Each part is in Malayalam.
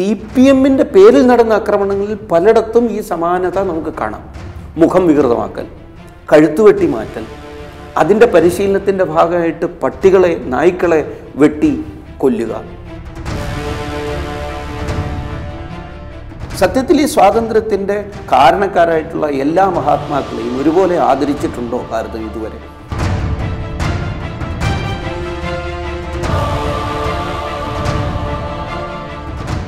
സി പി എമ്മിന്റെ പേരിൽ നടന്ന ആക്രമണങ്ങളിൽ പലയിടത്തും ഈ സമാനത നമുക്ക് കാണാം. മുഖം വികൃതമാക്കൽ കഴുത്തുവെട്ടി മാറ്റൽ അതിന്റെ പരിശീലനത്തിന്റെ ഭാഗമായിട്ട് പട്ടികളെ നായ്ക്കളെ വെട്ടി കൊല്ലുക. സത്യത്തിൽ ഈ സ്വാതന്ത്ര്യത്തിന്റെ കാരണക്കാരായിട്ടുള്ള എല്ലാ മഹാത്മാക്കളെയും ഒരുപോലെ ആദരിച്ചിട്ടുണ്ടോ ഭാരതം ഇതുവരെ?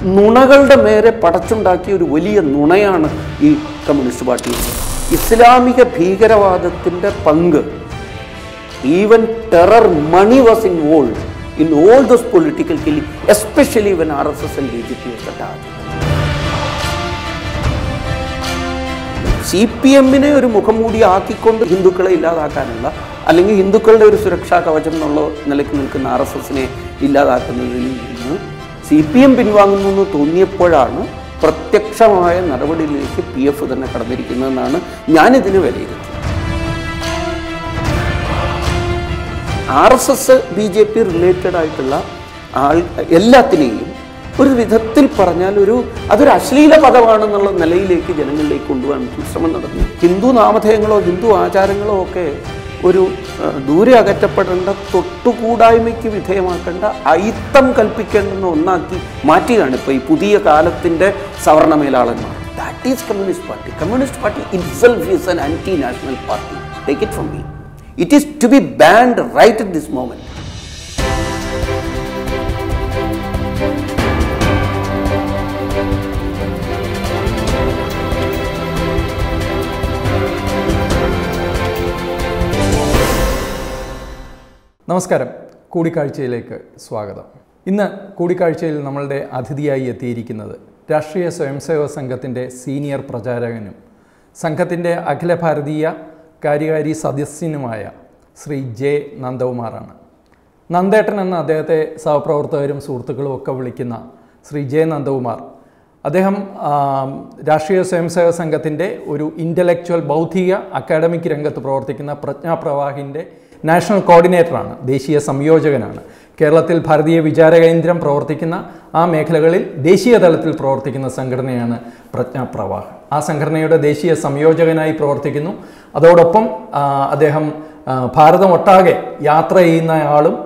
നുണകളുടെ മേരെ പടച്ചുണ്ടാക്കിയ ഒരു വലിയ നുണയാണ് ഈ കമ്മ്യൂണിസ്റ്റ് പാർട്ടി. ഇസ്ലാമിക ഭീകരവാദത്തിന്റെ പങ്ക് even terror money was involve in all those political killing especially when R S S L B J P C P എമ്മിനെ ഒരു മുഖം കൂടി ആക്കിക്കൊണ്ട് ഹിന്ദുക്കളെ ഇല്ലാതാക്കാനുള്ള അല്ലെങ്കിൽ ഹിന്ദുക്കളുടെ ഒരു സുരക്ഷാ കവചം എന്നുള്ള നിലയ്ക്ക് നിൽക്കുന്ന ആർ എസ് എസിനെ ഇല്ലാതാക്കുന്നതിൽ നിന്ന് സി പി എം പിൻവാങ്ങുന്നു എന്ന് തോന്നിയപ്പോഴാണ് പ്രത്യക്ഷമായ നടപടിയിലേക്ക് പി എഫ് തന്നെ കടന്നിരിക്കുന്നതെന്നാണ് ഞാനിതിന് വിലയിരുത്തുന്നത് R S S B J P related ആയിട്ടുള്ള ആൾ എല്ലാത്തിനെയും ഒരു വിധത്തിൽ പറഞ്ഞാൽ ഒരു അതൊരു അശ്ലീല പദമാണെന്നുള്ള നിലയിലേക്ക് ജനങ്ങളിലേക്ക് കൊണ്ടുപോകാൻ ശ്രമം നടന്നു. ഹിന്ദു നാമധേയങ്ങളോ ഹിന്ദു ആചാരങ്ങളോ ഒക്കെ ഒരു ദൂരെ അകറ്റപ്പെടേണ്ട തൊട്ടുകൂടായ്മയ്ക്ക് വിധേയമാക്കേണ്ട അയിത്തം കൽപ്പിക്കേണ്ടെന്ന് ഒന്നാക്കി മാറ്റുകയാണ് ഇപ്പോൾ ഈ പുതിയ കാലത്തിന്റെ സവർണ മേലാളന്മാർ that is communist party communist party itself is an anti national party take it from me it is to be banned right at this moment നമസ്കാരം. കൂടിക്കാഴ്ചയിലേക്ക് സ്വാഗതം. ഇന്ന് കൂടിക്കാഴ്ചയിൽ നമ്മളുടെ അതിഥിയായി എത്തിയിരിക്കുന്നത് രാഷ്ട്രീയ സ്വയംസേവക സംഘത്തിന്റെ സീനിയർ പ്രചാരകനും സംഘത്തിന്റെ അഖില ഭാരതീയ കാര്യകാരി സദസ്യനുമായ ശ്രീ ജെ നന്ദകുമാറാണ്. നന്ദേട്ടൻ എന്ന അദ്ദേഹത്തെ സഹപ്രവർത്തകരും സുഹൃത്തുക്കളും ഒക്കെ വിളിക്കുന്ന ശ്രീ ജെ നന്ദകുമാർ. അദ്ദേഹം രാഷ്ട്രീയ സ്വയംസേവക സംഘത്തിന്റെ ഒരു ഇന്റലക്ച്വൽ ബൗദ്ധിക അക്കാഡമിക് രംഗത്ത് പ്രവർത്തിക്കുന്ന പ്രജ്ഞാപ്രവാഹിന്റെ നാഷണൽ കോർഡിനേറ്ററാണ് ദേശീയ സംയോജകനാണ്. കേരളത്തിൽ ഭാരതീയ വിചാര കേന്ദ്രം പ്രവർത്തിക്കുന്ന ആ മേഖലകളിൽ ദേശീയ തലത്തിൽ പ്രവർത്തിക്കുന്ന സംഘടനയാണ് പ്രജ്ഞാപ്രവാഹ് ആ സംഘടനയുടെ ദേശീയ സംയോജകനായി പ്രവർത്തിക്കുന്നു. അതോടൊപ്പം അദ്ദേഹം ഭാരതം ഒട്ടാകെ യാത്ര ചെയ്യുന്ന ആളും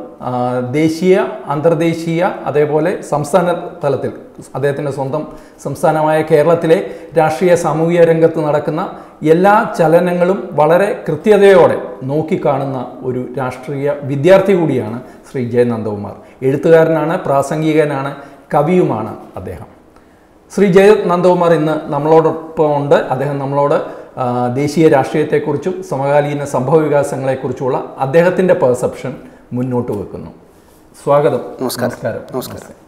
ദേശീയ അന്തർദേശീയ അതേപോലെ സംസ്ഥാന തലത്തിൽ അദ്ദേഹത്തിന്റെ സ്വന്തം സംസ്ഥാനമായ കേരളത്തിലെ രാഷ്ട്രീയ സാമൂഹിക രംഗത്ത് നടക്കുന്ന എല്ലാ ചലനങ്ങളും വളരെ കൃത്യതയോടെ നോക്കിക്കാണുന്ന ഒരു രാഷ്ട്രീയ വിദ്യാർത്ഥി കൂടിയാണ് ശ്രീ ജയനന്ദകുമാർ. എഴുത്തുകാരനാണ് പ്രാസംഗികനാണ് കവിയുമാണ് അദ്ദേഹം. ശ്രീ ജയ നന്ദകുമാർ ഇന്ന് നമ്മളോടൊപ്പം ഉണ്ട്. അദ്ദേഹം നമ്മളോട് ദേശീയ രാഷ്ട്രീയത്തെക്കുറിച്ചും സമകാലീന സംഭവ വികാസങ്ങളെക്കുറിച്ചുമുള്ള അദ്ദേഹത്തിന്റെ പെർസെപ്ഷൻ മുന്നോട്ട് വെക്കുന്നു. സ്വാഗതം. നമസ്കാരം. നമസ്കാരം.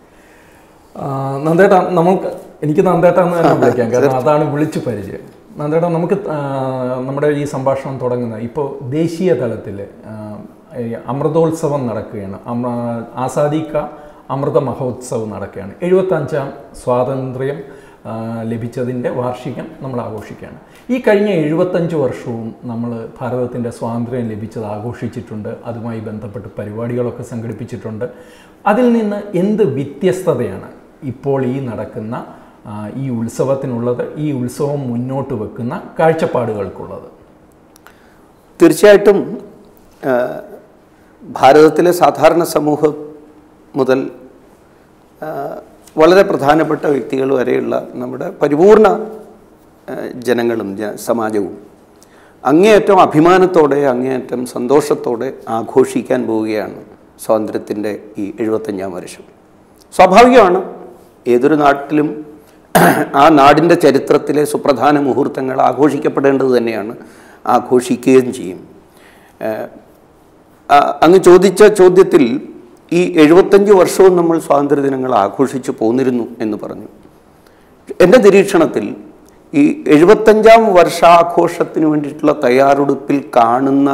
നന്ദേട്ട നമുക്ക് എനിക്ക് നന്ദേട്ട എന്ന് തന്നെ വിളിക്കാം കാരണം അതാണ് വിളിച്ചു പരിചയം. നന്ദേട്ട നമുക്ക് നമ്മുടെ ഈ സംഭാഷണം തുടങ്ങുന്നത് ഇപ്പോൾ ദേശീയ തലത്തിൽ അമൃതോത്സവം നടക്കുകയാണ്. ആസാദിക്ക അമൃത മഹോത്സവം നടക്കുകയാണ്. എഴുപത്തഞ്ചാം സ്വാതന്ത്ര്യം ലഭിച്ചതിന്റെ വാർഷികം നമ്മൾ ആഘോഷിക്കുകയാണ്. ഈ കഴിഞ്ഞ എഴുപത്തഞ്ച് വർഷവും നമ്മൾ ഭാരതത്തിന്റെ സ്വാതന്ത്ര്യം ലഭിച്ചത് ആഘോഷിച്ചിട്ടുണ്ട്. അതുമായി ബന്ധപ്പെട്ട് പരിപാടികളൊക്കെ സംഘടിപ്പിച്ചിട്ടുണ്ട്. അതിൽ നിന്ന് എന്ത് വ്യത്യസ്തതയാണ്? ഇപ്പോൾ ഈ നടക്കുന്ന ഈ ഉത്സവത്തിനുള്ളത് ഈ ഉത്സവം മുന്നോട്ട് വെക്കുന്ന കാഴ്ചപ്പാടുകൾക്കുള്ളത്. തീർച്ചയായിട്ടും ഭാരതത്തിലെ സാധാരണ സമൂഹം മുതൽ വളരെ പ്രധാനപ്പെട്ട വ്യക്തികൾ വരെയുള്ള നമ്മുടെ പരിപൂർണ ജനങ്ങളും സമാജവും അങ്ങേയറ്റം അഭിമാനത്തോടെ അങ്ങേയറ്റം സന്തോഷത്തോടെ ആഘോഷിക്കാൻ പോവുകയാണ് സ്വാതന്ത്ര്യത്തിന്റെ ഈ എഴുപത്തഞ്ചാം വർഷം. സ്വാഭാവികമാണ് ഏതൊരു നാട്ടിലും ആ നാടിന്റെ ചരിത്രത്തിലെ സുപ്രധാന മുഹൂർത്തങ്ങൾ ആഘോഷിക്കപ്പെടേണ്ടത് തന്നെയാണ് ആഘോഷിക്കുകയും ചെയ്യും. അങ്ങ് ചോദിച്ച ചോദ്യത്തിൽ ഈ എഴുപത്തഞ്ച് വർഷവും നമ്മൾ സ്വാതന്ത്ര്യദിനങ്ങൾ ആഘോഷിച്ചു പോന്നിരുന്നു എന്ന് പറഞ്ഞു. എന്റെ നിരീക്ഷണത്തിൽ ഈ എഴുപത്തഞ്ചാം വർഷാഘോഷത്തിന് വേണ്ടിയിട്ടുള്ള തയ്യാറെടുപ്പിൽ കാണുന്ന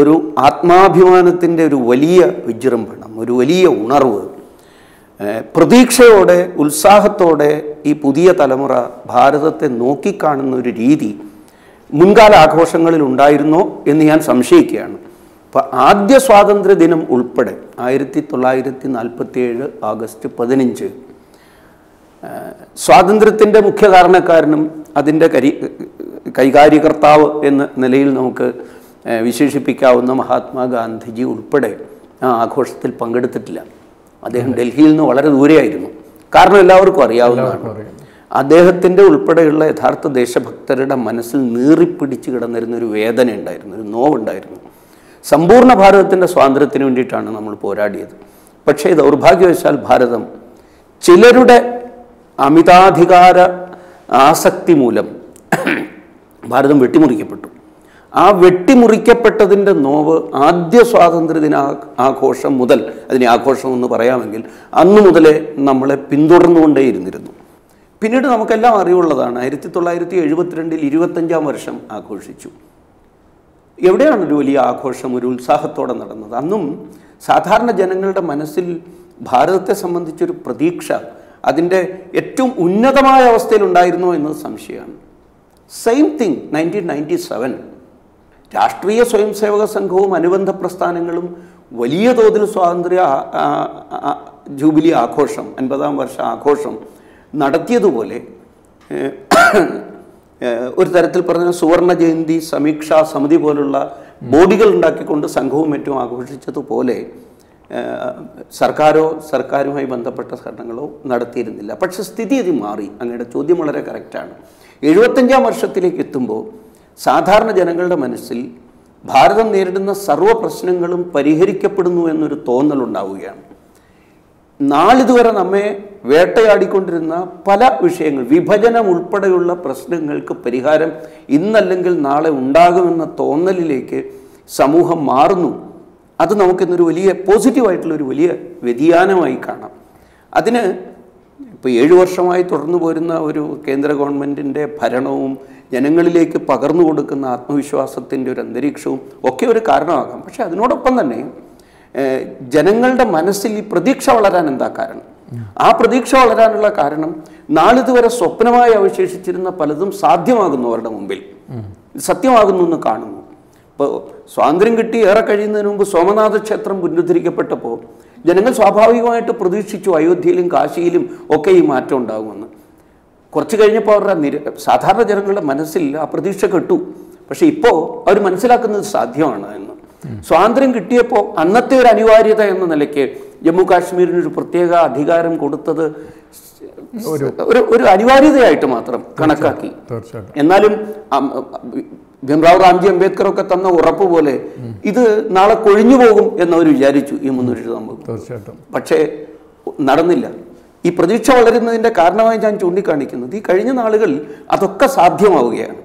ഒരു ആത്മാഭിമാനത്തിന്റെ ഒരു വലിയ വിജൃംഭണം ഒരു വലിയ ഉണർവ് പ്രതീക്ഷയോടെ ഉത്സാഹത്തോടെ ഈ പുതിയ തലമുറ ഭാരതത്തെ നോക്കിക്കാണുന്ന ഒരു രീതി മുൻകാല ആഘോഷങ്ങളിൽ ഉണ്ടായിരുന്നോ എന്ന് ഞാൻ സംശയിക്കുകയാണ്. അപ്പോൾ ആദ്യ സ്വാതന്ത്ര്യ ദിനം ഉൾപ്പെടെ ആയിരത്തി തൊള്ളായിരത്തി നാൽപ്പത്തി ഏഴ് ആഗസ്റ്റ് പതിനഞ്ച് സ്വാതന്ത്ര്യത്തിന്റെ മുഖ്യ കാരണക്കാരനും അതിന്റെ കരി കൈകാര്യകർത്താവ് എന്ന നിലയിൽ നമുക്ക് വിശേഷിപ്പിക്കാവുന്ന മഹാത്മാഗാന്ധിജി ഉൾപ്പെടെ ആ ആഘോഷത്തിൽ പങ്കെടുത്തിട്ടില്ല. അദ്ദേഹം ഡൽഹിയിൽ നിന്ന് വളരെ ദൂരെയായിരുന്നു. കാരണം എല്ലാവർക്കും അറിയാവുന്നതാണ്. അറിയാം. അദ്ദേഹത്തിന്റെ ഉൾപ്പെടെയുള്ള യഥാർത്ഥ ദേശഭക്തരുടെ മനസ്സിൽ നീറിപ്പിടിച്ച് കിടന്നിരുന്ന ഒരു വേദന ഉണ്ടായിരുന്നു ഒരു നോവുണ്ടായിരുന്നു. സമ്പൂർണ ഭാരതത്തിന്റെ സ്വാതന്ത്ര്യത്തിന് വേണ്ടിയിട്ടാണ് നമ്മൾ പോരാടിയത്. പക്ഷേ ദൗർഭാഗ്യവശാൽ ഭാരതം ചിലരുടെ അമിതാധികാര ആസക്തി മൂലം ഭാരതം വെട്ടിമുറിക്കപ്പെട്ടു. ആ വെട്ടിമുറിക്കപ്പെട്ടതിന്റെ നോവ് ആദ്യ സ്വാതന്ത്ര്യ ദിന ആഘോഷം മുതൽ അതിനെ ആഘോഷം എന്ന് പറയാമെങ്കിൽ അന്നു മുതലേ നമ്മളെ പിന്തുടർന്നുകൊണ്ടേയിരുന്നിരുന്നു പിന്നീട് നമുക്കെല്ലാം അറിവുള്ളതാണ് ആയിരത്തി തൊള്ളായിരത്തി എഴുപത്തിരണ്ടിൽ ഇരുപത്തഞ്ചാം വർഷം ആഘോഷിച്ചു. എവിടെയാണ് ഒരു വലിയ ആഘോഷം ഒരു ഉത്സാഹത്തോടെ നടന്നത്? അന്നും സാധാരണ ജനങ്ങളുടെ മനസ്സിൽ ഭാരതത്തെ സംബന്ധിച്ചൊരു പ്രതീക്ഷ അതിന്റെ ഏറ്റവും ഉന്നതമായ അവസ്ഥയിൽ ഉണ്ടായിരുന്നോ എന്നത് സംശയമാണ്. Same thing nineteen ninety seven രാഷ്ട്രീയ സ്വയം സേവക സംഘവും അനുബന്ധ പ്രസ്ഥാനങ്ങളും വലിയ തോതിൽ സ്വാതന്ത്ര്യ ജൂബിലി ആഘോഷം അൻപതാം വർഷ ആഘോഷം നടത്തിയതുപോലെ ഒരു തരത്തിൽ പറഞ്ഞ സുവർണ ജയന്തി സമീക്ഷാ സമിതി പോലുള്ള ബോഡികൾ ഉണ്ടാക്കിക്കൊണ്ട് സംഘവും മറ്റും ആഘോഷിച്ചതുപോലെ സർക്കാരോ സർക്കാരുമായി ബന്ധപ്പെട്ട സംഘടനകളോ നടത്തിയിരുന്നില്ല. പക്ഷെ സ്ഥിതി ഇത് മാറി. അങ്ങയുടെ ചോദ്യം വളരെ കറക്റ്റാണ് എഴുപത്തഞ്ചാം വർഷത്തിലേക്ക് എത്തുമ്പോൾ സാധാരണ ജനങ്ങളുടെ മനസ്സിൽ ഭാരതം നേരിടുന്ന സർവ പ്രശ്നങ്ങളും പരിഹരിക്കപ്പെടുന്നു എന്നൊരു തോന്നലുണ്ടാവുകയാണ് നാളിതുവരെ നമ്മെ വേട്ടയാടിക്കൊണ്ടിരുന്ന പല വിഷയങ്ങൾ വിഭജനം ഉൾപ്പെടെയുള്ള പ്രശ്നങ്ങൾക്ക് പരിഹാരം ഇന്നല്ലെങ്കിൽ നാളെ ഉണ്ടാകുമെന്ന തോന്നലിലേക്ക് സമൂഹം മാറുന്നു. അത് നമുക്കിന്നൊരു വലിയ പോസിറ്റീവായിട്ടുള്ളൊരു വലിയ വ്യതിയാനമായി കാണാം. അതിന് ഇപ്പോൾ ഏഴു വർഷമായി തുടർന്നു പോരുന്ന ഒരു കേന്ദ്ര ഗവൺമെന്റിന്റെ ഭരണവും ജനങ്ങളിലേക്ക് പകർന്നു കൊടുക്കുന്ന ആത്മവിശ്വാസത്തിന്റെ ഒരു അന്തരീക്ഷവും ഒക്കെ ഒരു കാരണമാകാം. പക്ഷേ അതിനോടൊപ്പം തന്നെ ജനങ്ങളുടെ മനസ്സിൽ ഈ പ്രതീക്ഷ വളരാൻ എന്താ കാരണം? ആ പ്രതീക്ഷ വളരാനുള്ള കാരണം നാളിതുവരെ സ്വപ്നമായി അവശേഷിച്ചിരുന്ന പലതും സാധ്യമാകുന്നു അവരുടെ മുമ്പിൽ. സത്യമാകുന്നു എന്ന് കാണുന്നു. ഇപ്പോൾ സ്വാതന്ത്ര്യം കിട്ടി ഏറെ കഴിയുന്നതിന് മുമ്പ് സോമനാഥ ക്ഷേത്രം പുനരുദ്ധരിക്കപ്പെട്ടപ്പോൾ ജനങ്ങൾ സ്വാഭാവികമായിട്ട് പ്രതീക്ഷിച്ചു അയോധ്യയിലും കാശിയിലും ഒക്കെ ഈ മാറ്റം ഉണ്ടാകുമെന്ന്. കുറച്ച് കഴിഞ്ഞപ്പോൾ അവരുടെ നിര സാധാരണ ജനങ്ങളുടെ മനസ്സിൽ ആ പ്രതീക്ഷ കെട്ടു. പക്ഷേ ഇപ്പോൾ അവർ മനസ്സിലാക്കുന്നത് സാധ്യമാണ് എന്ന്. സ്വാതന്ത്ര്യം കിട്ടിയപ്പോൾ അന്നത്തെ ഒരു അനിവാര്യത എന്ന നിലയ്ക്ക് ജമ്മു കാശ്മീരിന് ഒരു പ്രത്യേക അധികാരം കൊടുത്തത് ഒരു ഒരു അനിവാര്യതയായിട്ട് മാത്രം കണക്കാക്കി. എന്നാലും ഭീംറാവ് റാംജി അംബേദ്കറൊക്കെ തന്ന ഉറപ്പ് പോലെ ഇത് നാളെ കൊഴിഞ്ഞു പോകും എന്നവർ വിചാരിച്ചു ഈ മുന്നൂറ്റി സംഭവം. തീർച്ചയായിട്ടും. പക്ഷേ നടന്നില്ല. ഈ പ്രതീക്ഷ വളരുന്നതിന്റെ കാരണമായി ഞാൻ ചൂണ്ടിക്കാണിക്കുന്നത് ഈ കഴിഞ്ഞ നാളുകളിൽ അതൊക്കെ സാധ്യമാവുകയാണ്.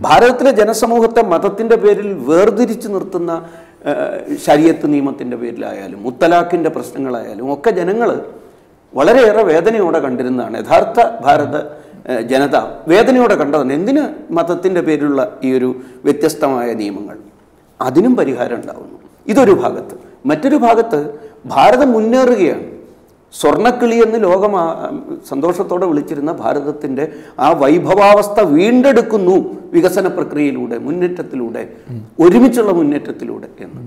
ഭാരതത്തിലെ ജനസമൂഹത്തെ മതത്തിന്റെ പേരിൽ വേർതിരിച്ച് നിർത്തുന്ന ശരീരത്ത് നിയമത്തിന്റെ പേരിലായാലും മുത്തലാഖിന്റെ പ്രശ്നങ്ങളായാലും ഒക്കെ ജനങ്ങൾ വളരെയേറെ വേദനയോടെ കണ്ടിരുന്നതാണ്. യഥാർത്ഥ ഭാരത ജനത വേദനയോടെ കണ്ടതാണ് എന്തിന് മതത്തിന്റെ പേരിലുള്ള ഈ ഒരു വ്യത്യസ്തമായ നിയമങ്ങൾ? അതിനും പരിഹാരം ഉണ്ടാകുന്നു ഇതൊരു ഭാഗത്ത്. മറ്റൊരു ഭാഗത്ത് ഭാരതം മുന്നേറുകയാണ്. സ്വർണക്കിളി എന്ന് ലോകം സന്തോഷത്തോടെ വിളിച്ചിരുന്ന ഭാരതത്തിന്റെ ആ വൈഭവാവസ്ഥ വീണ്ടെടുക്കുന്നു വികസന പ്രക്രിയയിലൂടെ മുന്നേറ്റത്തിലൂടെ ഒരുമിച്ചുള്ള മുന്നേറ്റത്തിലൂടെ എന്ന്.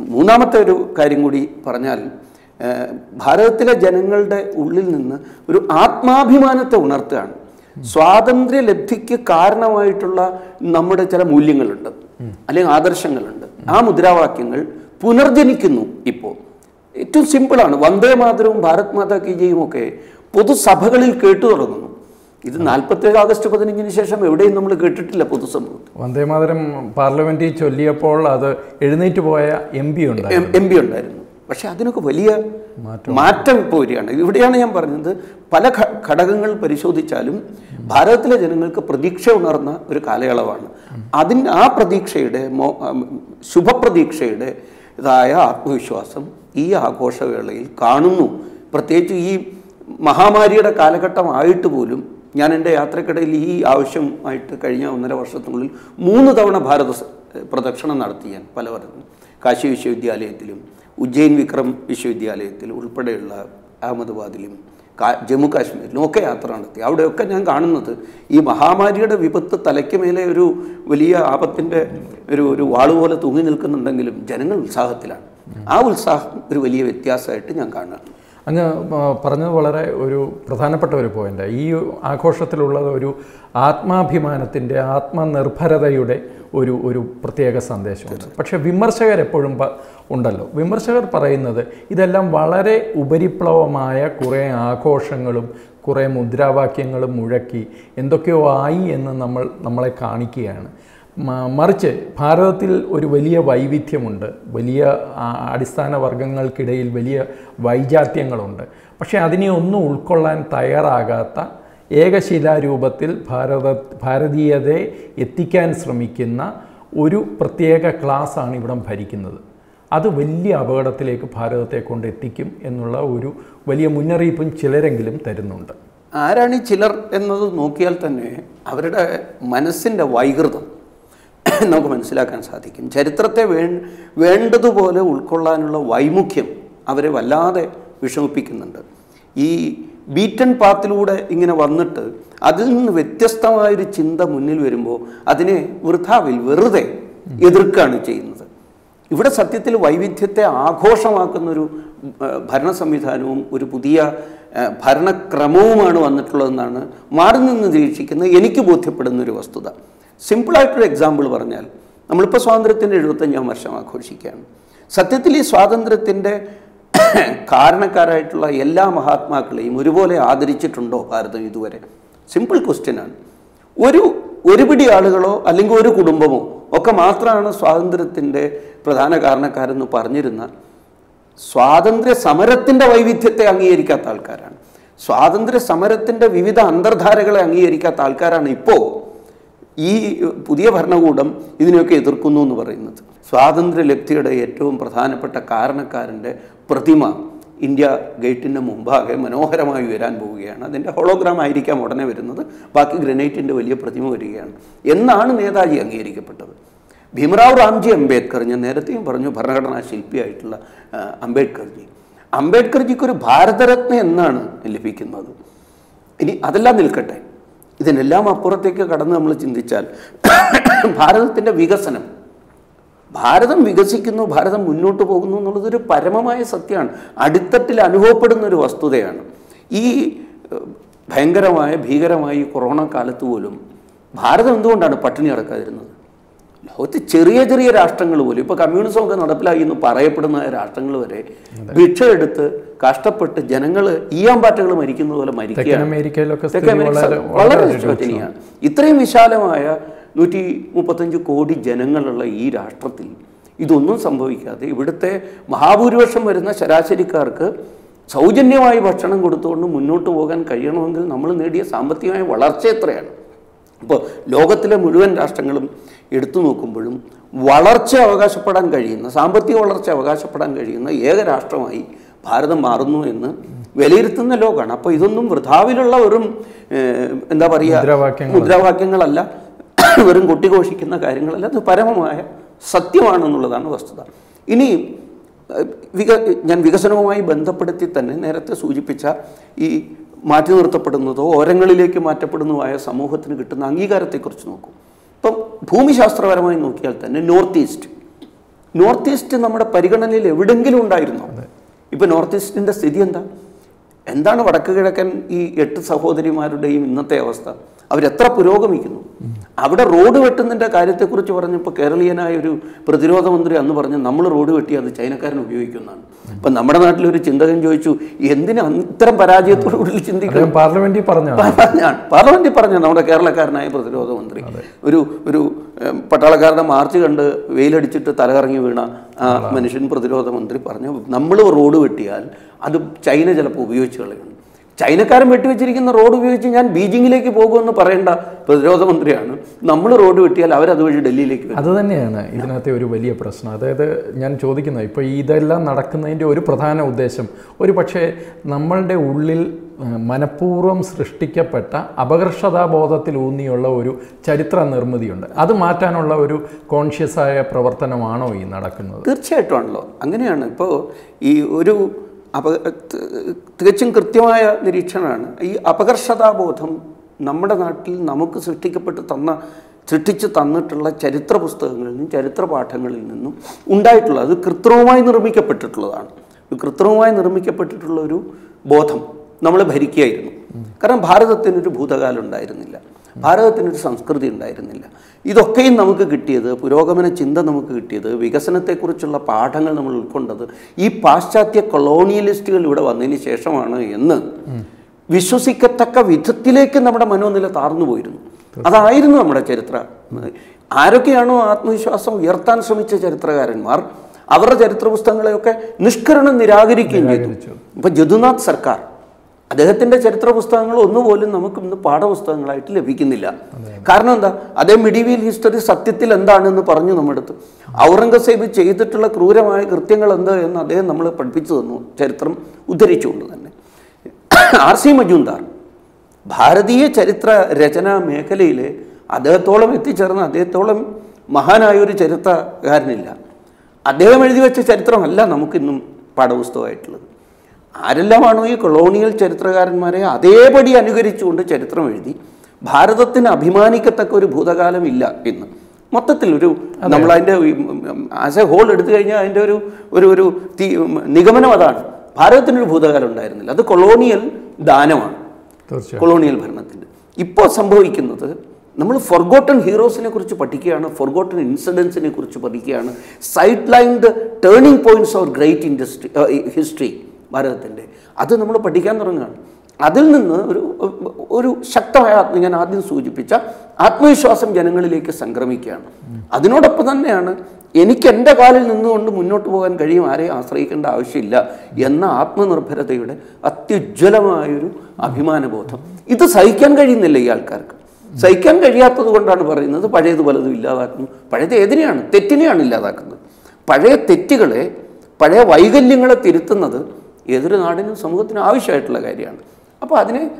മൂന്നാമത്തെ ഒരു കാര്യം കൂടി പറഞ്ഞാൽ ഭാരതത്തിലെ ജനങ്ങളുടെ ഉള്ളിൽ നിന്ന് ഒരു ആത്മാഭിമാനത്തെ ഉണർത്തുകയാണ്. സ്വാതന്ത്ര്യ ലബ്ധിക്ക് കാരണമായിട്ടുള്ള നമ്മുടെ ചില മൂല്യങ്ങളുണ്ട് അല്ലെങ്കിൽ ആദർശങ്ങളുണ്ട്. ആ മുദ്രാവാക്യങ്ങൾ പുനർജനിക്കുന്നു ഇപ്പോൾ ഏറ്റവും സിമ്പിളാണ് വന്ദേ മാതരവും ഭാരത് മാതാ കി ജയും ഒക്കെ പൊതുസഭകളിൽ കേട്ടു തുടങ്ങുന്നു. ഇത് നാൽപ്പത്തേഴ് ആഗസ്റ്റ് പതിനഞ്ചിന് ശേഷം എവിടെയും നമ്മൾ കേട്ടിട്ടില്ല പൊതുസമൂഹത്തിൽ. വന്ദേമാതരം പാർലമെന്റിൽ ചൊല്ലിയപ്പോൾ അത് എഴുന്നേറ്റ് പോയ എം പി ഉണ്ടായി എം പി ഉണ്ടായിരുന്നു. പക്ഷെ അതിനൊക്കെ വലിയ മാറ്റം. ഇപ്പോൾ വരികയാണ്. ഇവിടെയാണ് ഞാൻ പറഞ്ഞത് പല ഘടകങ്ങൾ പരിശോധിച്ചാലും ഭാരതത്തിലെ ജനങ്ങൾക്ക് പ്രതീക്ഷ ഉണർന്ന ഒരു കാലയളവാണ്. അതിന് ആ പ്രതീക്ഷയുടെ ശുഭപ്രതീക്ഷയുടെ ഇതായ ആത്മവിശ്വാസം ഈ ആഘോഷവേളയിൽ കാണുന്നു. പ്രത്യേകിച്ച് ഈ മഹാമാരിയുടെ കാലഘട്ടമായിട്ട് പോലും ഞാൻ എന്റെ യാത്രക്കിടയിൽ ഈ ആവശ്യമായിട്ട് കഴിഞ്ഞ ഒന്നര വർഷത്തിനുള്ളിൽ മൂന്ന് തവണ ഭാരത പ്രദക്ഷിണം നടത്തി ഞാൻ പലവരും കാശി വിശ്വവിദ്യാലയത്തിലും ഉജ്ജയിൻ വിക്രം വിശ്വവിദ്യാലയത്തിൽ ഉൾപ്പെടെയുള്ള അഹമ്മദാബാദിലും ജമ്മു കാശ്മീരിലും ഒക്കെ യാത്ര നടത്തി. അവിടെയൊക്കെ ഞാൻ കാണുന്നത് ഈ മഹാമാരിയുടെ വിപത്ത് തലയ്ക്ക് മേലെ ഒരു വലിയ ആപത്തിന്റെ ഒരു ഒരു വാളുപോലെ തൂങ്ങി നിൽക്കുന്നുണ്ടെങ്കിലും ജനങ്ങൾ ഉത്സാഹത്തിലാണ്. ആ ഉത്സാഹം ഒരു വലിയ വ്യത്യാസമായിട്ട് ഞാൻ കാണുകയാണ്. അങ്ങ് പറഞ്ഞത് വളരെ ഒരു പ്രധാനപ്പെട്ട ഒരു പോയിന്റ് ഈ ആഘോഷത്തിലുള്ളത് ഒരു ആത്മാഭിമാനത്തിന്റെ ആത്മനിർഭരതയുടെ ഒരു ഒരു പ്രത്യേക സന്ദേശമാണ്. പക്ഷേ വിമർശകർ എപ്പോഴും പ- ഉണ്ടല്ലോ. വിമർശകർ പറയുന്നത് ഇതെല്ലാം വളരെ ഉപരിപ്ലവമായ കുറേ ആഘോഷങ്ങളും കുറേ മുദ്രാവാക്യങ്ങളും മുഴക്കി എന്തൊക്കെയോ ആയി എന്ന് നമ്മൾ നമ്മളെ കാണിക്കുകയാണ്. മറിച്ച് ഭാരതത്തിൽ ഒരു വലിയ വൈവിധ്യമുണ്ട്. വലിയ അടിസ്ഥാന വർഗങ്ങൾക്കിടയിൽ വലിയ വൈജാത്യങ്ങളുണ്ട്. പക്ഷേ അതിനെ ഒന്നും ഉൾക്കൊള്ളാൻ തയ്യാറാകാത്ത ഏകശിലാരൂപത്തിൽ ഭാരത ഭാരതീയതയെ എത്തിക്കാൻ ശ്രമിക്കുന്ന ഒരു പ്രത്യേക ക്ലാസ്സാണ് ഇവിടം ഭരിക്കുന്നത്. അത് വലിയ അപകടത്തിലേക്ക് ഭാരതത്തെ കൊണ്ട് എത്തിക്കും എന്നുള്ള ഒരു വലിയ മുന്നറിയിപ്പും ചിലരെങ്കിലും തരുന്നുണ്ട്. ആരാണ് ചിലർ എന്നത് നോക്കിയാൽ തന്നെ അവരുടെ മനസ്സിന്റെ വൈകൃതം നമുക്ക് മനസ്സിലാക്കാൻ സാധിക്കും. ചരിത്രത്തെ വേ വേണ്ടതുപോലെ ഉൾക്കൊള്ളാനുള്ള വൈമുഖ്യം അവരെ വല്ലാതെ വിഷമിപ്പിക്കുന്നുണ്ട്. ഈ ബീറ്റൺ പാത്തിലൂടെ ഇങ്ങനെ വന്നിട്ട് അതിൽ നിന്ന് വ്യത്യസ്തമായൊരു ചിന്ത മുന്നിൽ വരുമ്പോൾ അതിനെ വൃഥാവിൽ വെറുതെ എതിർക്കുകയാണ് ചെയ്യുന്നത്. ഇവിടെ സത്യത്തിൽ വൈവിധ്യത്തെ ആഘോഷമാക്കുന്നൊരു ഭരണ സംവിധാനവും ഒരു പുതിയ ഭരണക്രമവുമാണ് വന്നിട്ടുള്ളതെന്നാണ് മാറി നിന്ന് നിരീക്ഷിക്കുന്നത് എനിക്ക് ബോധ്യപ്പെടുന്ന ഒരു വസ്തുത. സിമ്പിളായിട്ടൊരു എക്സാമ്പിൾ പറഞ്ഞാൽ നമ്മളിപ്പോൾ സ്വാതന്ത്ര്യത്തിന്റെ എഴുപത്തഞ്ചാം വർഷം ആഘോഷിക്കുകയാണ്. സത്യത്തിൽ ഈ സ്വാതന്ത്ര്യത്തിന്റെ കാരണക്കാരായിട്ടുള്ള എല്ലാ മഹാത്മാക്കളെയും ഒരുപോലെ ആദരിച്ചിട്ടുണ്ടോ ഭാരതം ഇതുവരെ? സിമ്പിൾ ക്വസ്റ്റ്യനാണ് ഒരു ഒരു പിടി ആളുകളോ അല്ലെങ്കിൽ ഒരു കുടുംബമോ ഒക്കെ മാത്രമാണ് സ്വാതന്ത്ര്യത്തിന്റെ പ്രധാന കാരണക്കാരെന്ന് പറഞ്ഞിരുന്ന സ്വാതന്ത്ര്യ സമരത്തിന്റെ വൈവിധ്യത്തെ അംഗീകരിക്കാത്ത ആൾക്കാരാണ്. സ്വാതന്ത്ര്യ സമരത്തിന്റെ വിവിധ അന്തർധാരകളെ അംഗീകരിക്കാത്ത ആൾക്കാരാണ് ഇപ്പോൾ ഈ പുതിയ ഭരണകൂടം ഇതിനെയൊക്കെ എതിർക്കുന്നു എന്ന് പറയുന്നത്. സ്വാതന്ത്ര്യ ലബ്ധിയുടെ ഏറ്റവും പ്രധാനപ്പെട്ട കാരണക്കാരന്റെ പ്രതിമ ഇന്ത്യ ഗേറ്റിന്റെ മുമ്പാകെ മനോഹരമായി വരാൻ പോവുകയാണ്. അതിന്റെ ഹോളോഗ്രാം ആയിരിക്കാം ഉടനെ വരുന്നത്. ബാക്കി ഗ്രനൈറ്റിന്റെ വലിയ പ്രതിമ വരികയാണ്. എന്നാണ് നേതാജി അംഗീകരിക്കപ്പെട്ടത്. ഭീമറാവ് റാംജി അംബേദ്കർ ഞാൻ നേരത്തെയും പറഞ്ഞു ഭരണഘടനാ ശില്പിയായിട്ടുള്ള അംബേദ്കർജി. അംബേദ്കർജിക്ക് ഒരു ഭാരതരത്ന എന്നാണ് ലഭിക്കുന്നത്. ഇനി അതെല്ലാം നിൽക്കട്ടെ. ഇതിനെല്ലാം അപ്പുറത്തേക്ക് കടന്ന് നമ്മൾ ചിന്തിച്ചാൽ ഭാരതത്തിന്റെ വികസനം ഭാരതം വികസിക്കുന്നു ഭാരതം മുന്നോട്ട് പോകുന്നു എന്നുള്ളതൊരു പരമമായ സത്യമാണ്. അടിത്തട്ടിൽ അനുഭവപ്പെടുന്ന ഒരു വസ്തുതയാണ്. ഈ ഭയങ്കരമായ ഭീകരമായ ഈ കൊറോണ കാലത്ത് പോലും ഭാരതം എന്തുകൊണ്ടാണ് പട്ടിണി അടക്കാതിരുന്നത് ലോകത്ത് ചെറിയ ചെറിയ രാഷ്ട്രങ്ങൾ പോലും ഇപ്പോൾ കമ്മ്യൂണിസം ഒക്കെ നടപ്പിലായി എന്ന് പറയപ്പെടുന്ന രാഷ്ട്രങ്ങൾ വരെ ഭിക്ഷ എടുത്ത് കഷ്ടപ്പെട്ട് ജനങ്ങൾ ഈയാമ്പാറ്റകൾ മരിക്കുന്നത് പോലെ മരിക്കുക വളരെ ശോചനീയമാണ് ഇത്രയും വിശാലമായ നൂറ്റി മുപ്പത്തഞ്ച് കോടി ജനങ്ങളുള്ള ഈ രാഷ്ട്രത്തിൽ ഇതൊന്നും സംഭവിക്കാതെ ഇവിടുത്തെ മഹാഭൂരിപക്ഷം വരുന്ന ശരാശരിക്കാർക്ക് സൗജന്യമായി ഭക്ഷണം കൊടുത്തുകൊണ്ട് മുന്നോട്ട് പോകാൻ കഴിയണമെങ്കിൽ നമ്മൾ നേടിയ സാമ്പത്തികമായ വളർച്ച എത്രയാണ്? അപ്പോൾ ലോകത്തിലെ മുഴുവൻ രാഷ്ട്രങ്ങളും എടുത്തു നോക്കുമ്പോഴും വളർച്ച അവകാശപ്പെടാൻ കഴിയുന്ന സാമ്പത്തിക വളർച്ച അവകാശപ്പെടാൻ കഴിയുന്ന ഏക രാഷ്ട്രമായി ഭാരതം മാറുന്നു എന്ന് വിലയിരുത്തുന്ന ലോകമാണ്. അപ്പോൾ ഇതൊന്നും വൃഥാവിലുള്ള ഒരു എന്താ പറയുക മുദ്രാവാക്യങ്ങളല്ല. വെറും കൊട്ടിഘോഷിക്കുന്ന കാര്യങ്ങളല്ല അത് പരമമായ സത്യമാണെന്നുള്ളതാണ് വസ്തുത. ഇനി വിക ഞാൻ വികസനവുമായി ബന്ധപ്പെടുത്തി തന്നെ നേരത്തെ സൂചിപ്പിച്ച ഈ മാറ്റി നിർത്തപ്പെടുന്നതോ ഓരങ്ങളിലേക്ക് മാറ്റപ്പെടുന്നതുമായ സമൂഹത്തിന് കിട്ടുന്ന അംഗീകാരത്തെക്കുറിച്ച് നോക്കും. ഇപ്പം ഭൂമിശാസ്ത്രപരമായി നോക്കിയാൽ തന്നെ നോർത്ത് ഈസ്റ്റ്. നോർത്ത് ഈസ്റ്റ് നമ്മുടെ പരിഗണനയിൽ എവിടെങ്കിലും ഉണ്ടായിരുന്നോ? ഇപ്പം നോർത്ത് ഈസ്റ്റിന്റെ സ്ഥിതി എന്താ? എന്താണ് വടക്ക് കിഴക്കൻ ഈ എട്ട് സഹോദരിമാരുടെയും ഇന്നത്തെ അവസ്ഥ? അവരെത്ര പുരോഗമിക്കുന്നു? അവിടെ റോഡ് വെട്ടുന്നതിന്റെ കാര്യത്തെക്കുറിച്ച് പറഞ്ഞപ്പോൾ കേരളീയനായ ഒരു പ്രതിരോധ മന്ത്രി അന്ന് പറഞ്ഞു നമ്മൾ റോഡ് വെട്ടി അത് ചൈനക്കാരൻ ഉപയോഗിക്കുന്നതാണ്. അപ്പം നമ്മുടെ നാട്ടിൽ ഒരു ചിന്തകൻ ചോദിച്ചു എന്തിനാ ഇത്തരം പരാജയത്തോടു കൂടി ചിന്തിക്കണം? അദ്ദേഹം പാർലമെന്റിൽ പറഞ്ഞു പറഞ്ഞാണ്. പാർലമെന്റിൽ പറഞ്ഞു നമ്മുടെ കേരളക്കാരനായ പ്രതിരോധ മന്ത്രി. ഒരു ഒരു പട്ടാളക്കാരുടെ മാർച്ച് കണ്ട് വെയിലടിച്ചിട്ട് തലകറങ്ങി വീണ ആ. മനുഷ്യൻ പ്രതിരോധ മന്ത്രി പറഞ്ഞു നമ്മൾ റോഡ് വെട്ടിയാൽ അത് ചൈന ചിലപ്പോൾ ഉപയോഗിച്ച് കളയും ചൈനക്കാരൻ വെട്ടിവെച്ചിരിക്കുന്ന റോഡ് ഉപയോഗിച്ച് ഞാൻ ബീജിങ്ങിലേക്ക് പോകുമെന്ന് പറയേണ്ട പ്രതിരോധ മന്ത്രിയാണ്. നമ്മൾ റോഡ് വെട്ടിയാൽ അവരത് വഴി ഡൽഹിയിലേക്ക് അത് തന്നെയാണ് ഇതിനകത്തെ ഒരു വലിയ പ്രശ്നം. അതായത് ഞാൻ ചോദിക്കുന്നത് ഇപ്പോൾ ഇതെല്ലാം നടക്കുന്നതിന്റെ ഒരു പ്രധാന ഉദ്ദേശം ഒരു പക്ഷേ നമ്മളുടെ ഉള്ളിൽ മനഃപൂർവം സൃഷ്ടിക്കപ്പെട്ട അപകർഷതാബോധത്തിൽ ഊന്നിയുള്ള ഒരു ചരിത്ര നിർമ്മിതിയുണ്ട്. അത് മാറ്റാനുള്ള ഒരു കോൺഷ്യസായ പ്രവർത്തനമാണോ ഈ നടക്കുന്നത്? തീർച്ചയായിട്ടും ആണല്ലോ. അങ്ങനെയാണ്. ഇപ്പോൾ ഈ ഒരു അപ തികച്ചും കൃത്യമായ നിരീക്ഷണമാണ്. ഈ അപകർഷതാബോധം നമ്മുടെ നാട്ടിൽ നമുക്ക് സൃഷ്ടിക്കപ്പെട്ട് തന്ന സൃഷ്ടിച്ച് തന്നിട്ടുള്ള ചരിത്ര പുസ്തകങ്ങളിൽ നിന്നും ചരിത്ര പാഠങ്ങളിൽ നിന്നും ഉണ്ടായിട്ടുള്ളത് അത് കൃത്രിമമായി നിർമ്മിക്കപ്പെട്ടിട്ടുള്ളതാണ്. കൃത്രിമമായി നിർമ്മിക്കപ്പെട്ടിട്ടുള്ള ഒരു ബോധം നമ്മൾ ഭരിക്കുകയായിരുന്നു. കാരണം ഭാരതത്തിനൊരു ഭൂതകാലം ഉണ്ടായിരുന്നില്ല. ഭാരതത്തിനൊരു സംസ്കൃതി ഉണ്ടായിരുന്നില്ല. ഇതൊക്കെയും നമുക്ക് കിട്ടിയത് പുരോഗമന ചിന്ത നമുക്ക് കിട്ടിയത് വികസനത്തെക്കുറിച്ചുള്ള പാഠങ്ങൾ നമ്മൾ ഉൾക്കൊണ്ടത് ഈ പാശ്ചാത്യ കൊളോണിയലിസ്റ്റുകൾ ഇവിടെ വന്നതിന് ശേഷമാണ് എന്ന് വിശ്വസിക്കത്തക്ക വിധത്തിലേക്ക് നമ്മുടെ മനോനില താർന്നു പോയിരുന്നു. അതായിരുന്നു നമ്മുടെ ചരിത്ര. ആരൊക്കെയാണോ ആത്മവിശ്വാസം ഉയർത്താൻ ശ്രമിച്ച ചരിത്രകാരന്മാർ അവരുടെ ചരിത്ര പുസ്തകങ്ങളെയൊക്കെ നിഷ്കരണം നിരാകരിക്കുകയും ചെയ്തു. ഇപ്പൊ ജദുനാഥ് സർക്കാർ അദ്ദേഹത്തിന്റെ ചരിത്ര പുസ്തകങ്ങൾ ഒന്നുപോലും നമുക്ക് ഇന്ന് പാഠപുസ്തകങ്ങളായിട്ട് ലഭിക്കുന്നില്ല. കാരണം എന്താ? അതേ മിഡിവിൽ ഹിസ്റ്ററി സത്യത്തിൽ എന്താണെന്ന് പറഞ്ഞു നമ്മുടെ അടുത്ത് ഔറംഗസേബ് ചെയ്തിട്ടുള്ള ക്രൂരമായ കൃത്യങ്ങൾ എന്താ എന്ന് അദ്ദേഹം നമ്മളെ പഠിപ്പിച്ചു തന്നു. ചരിത്രം ഉദ്ധരിച്ചുകൊണ്ട് തന്നെ. ആർ സി മജുന്ദാർ ഭാരതീയ ചരിത്ര രചനാ മേഖലയിൽ അദ്ദേഹത്തോളം എത്തിച്ചേർന്ന അദ്ദേഹത്തോളം മഹാനായ ഒരു ചരിത്രകാരനില്ല. അദ്ദേഹം എഴുതി വെച്ച ചരിത്രമല്ല നമുക്കിന്നും പാഠപുസ്തകമായിട്ടുള്ളത്. ആരെല്ലാമാണോ ഈ കൊളോണിയൽ ചരിത്രകാരന്മാരെ അതേപടി അനുകരിച്ചുകൊണ്ട് ചരിത്രം എഴുതി ഭാരതത്തിന് അഭിമാനിക്കത്തക്ക ഒരു ഭൂതകാലം ഇല്ല ഇന്ന് മൊത്തത്തിൽ ഒരു നമ്മൾ അതിന്റെ ആസ് എ ഹോൾ എടുത്തു കഴിഞ്ഞാൽ അതിന്റെ ഒരു ഒരു ഒരു തീ നിഗമനം അതാണ്. ഭാരതത്തിനൊരു ഭൂതകാലം ഉണ്ടായിരുന്നില്ല. അത് കൊളോണിയൽ ദാനമാണ്. കൊളോണിയൽ ഭരണത്തിന്റെ. ഇപ്പോൾ സംഭവിക്കുന്നത് നമ്മൾ ഫൊർഗോട്ടൺ ഹീറോസിനെ കുറിച്ച് പഠിക്കുകയാണ് ഫൊർഗോട്ടൺ ഇൻസിഡൻസിനെ കുറിച്ച് പഠിക്കുകയാണ്. Sidelined turning points of great industry history ഭാരതത്തിന്റെ. അത് നമ്മൾ പഠിക്കാൻ തുടങ്ങുകയാണ്. അതിൽ നിന്ന് ഒരു ഒരു ശക്തമായ ആത്മ ഞാൻ ആദ്യം സൂചിപ്പിച്ച ആത്മവിശ്വാസം ജനങ്ങളിലേക്ക് സംക്രമിക്കുകയാണ്. അതിനോടൊപ്പം തന്നെയാണ് എനിക്ക് എന്റെ കാലിൽ നിന്നുകൊണ്ട് മുന്നോട്ട് പോകാൻ കഴിയും ആരെയും ആശ്രയിക്കേണ്ട ആവശ്യമില്ല എന്ന ആത്മനിർഭരതയുടെ അത്യുജ്വലമായൊരു അഭിമാനബോധം. ഇത് സഹിക്കാൻ കഴിയുന്നില്ല ഈ ആൾക്കാർക്ക്. സഹിക്കാൻ കഴിയാത്തത് കൊണ്ടാണ് പറയുന്നത് പഴയത് പലതും ഇല്ലാതാക്കുന്നു. പഴയത് ഏതിനെയാണ്? തെറ്റിനെയാണ് ഇല്ലാതാക്കുന്നത്. പഴയ തെറ്റുകളെ പഴയ വൈകല്യങ്ങളെ തിരുത്തുന്നത് ഏതൊരു നാടിനും സമൂഹത്തിനും ആവശ്യമായിട്ടുള്ള കാര്യമാണ്. അപ്പോൾ അതിനെ